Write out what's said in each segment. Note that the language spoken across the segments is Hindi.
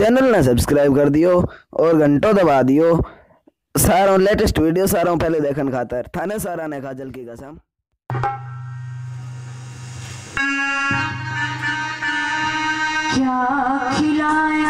चैनल ने सब्सक्राइब कर दियो और घंटों दबा दियो। सारा लेटेस्ट वीडियो सारा पहले देखन खातर। थाने सारा ने काजल की कसम। क्या खिलाया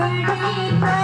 Thank you.